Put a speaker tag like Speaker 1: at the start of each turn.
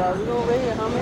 Speaker 1: चालू तो हो गई यहाँ में